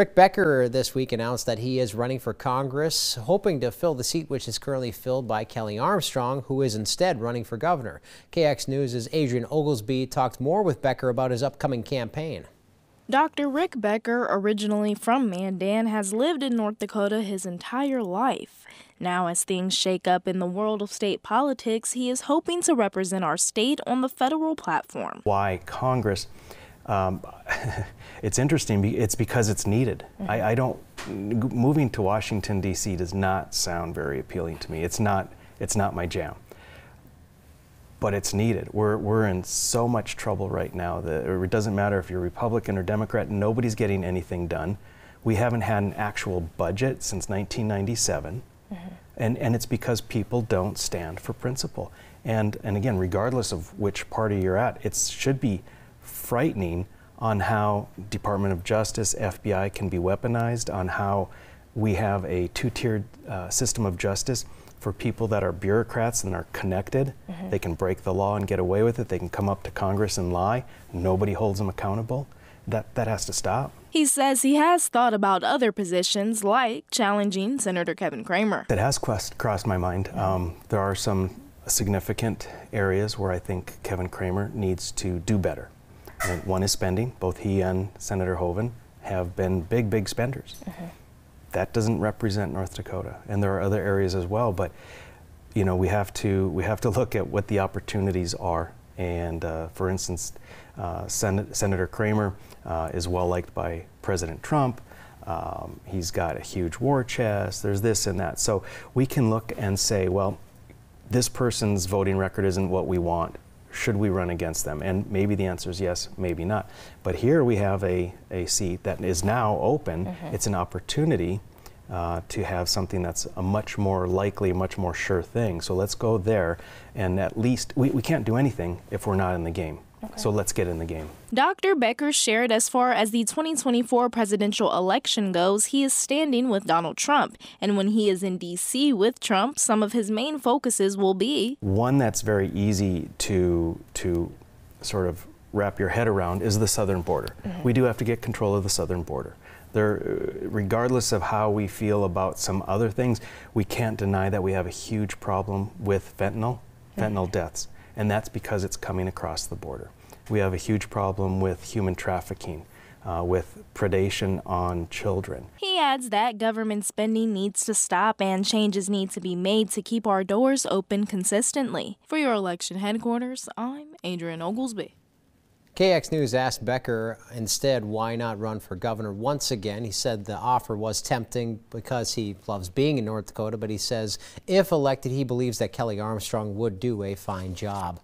Rick Becker this week announced that he is running for Congress, hoping to fill the seat which is currently filled by Kelly Armstrong, who is instead running for governor. KX News' Adrian Oglesby talked more with Becker about his upcoming campaign. Dr. Rick Becker, originally from Mandan, has lived in North Dakota his entire life. Now, as things shake up in the world of state politics, he is hoping to represent our state on the federal platform. Why Congress? Um, it's interesting. It's because it's needed. Mm -hmm. I, I, don't. Moving to Washington D.C. does not sound very appealing to me. It's not. It's not my jam but it's needed. We're, we're in so much trouble right now that it doesn't matter if you're Republican or Democrat, nobody's getting anything done. We haven't had an actual budget since 1997, mm-hmm. and, and it's because people don't stand for principle. And, and again, regardless of which party you're at, it should be frightening on how Department of Justice, FBI can be weaponized, on how we have a two tiered uh, system of justice for people that are bureaucrats and are connected. Mm-hmm. They can break the law and get away with it. They can come up to Congress and lie. Nobody holds them accountable. That, that has to stop. He says he has thought about other positions like challenging Senator Kevin Cramer. That has quest- crossed my mind. Um, there are some significant areas where I think Kevin Cramer needs to do better. One is spending. Both he and Senator Hoeven have been big, big spenders. Mm-hmm that doesn't represent North Dakota. And there are other areas as well, but you know, we have to we have to look at what the opportunities are. And uh, for instance, uh, Sen Senator Cramer uh, is well liked by President Trump. Um, he's got a huge war chest. There's this and that. So we can look and say, well, this person's voting record isn't what we want. Should we run against them? And maybe the answer is yes, maybe not. But here we have a, a seat that is now open. Mm-hmm. It's an opportunity uh, to have something that's a much more likely, much more sure thing. So let's go there, and at least we, we can't do anything if we're not in the game. Okay. So let's get in the game. Dr. Becker shared as far as the 2024 presidential election goes, he is standing with Donald Trump. And when he is in D.C. with Trump, some of his main focuses will be one that's very easy to, to sort of wrap your head around is the southern border. Mm-hmm. We do have to get control of the southern border. There, regardless of how we feel about some other things, we can't deny that we have a huge problem with fentanyl, fentanyl mm-hmm. deaths, and that's because it's coming across the border. We have a huge problem with human trafficking. Uh, with predation on children. He adds that government spending needs to stop and changes need to be made to keep our doors open consistently. For your election headquarters, I'm Adrian Oglesby. KX News asked Becker instead why not run for governor once again. He said the offer was tempting because he loves being in North Dakota, but he says if elected, he believes that Kelly Armstrong would do a fine job.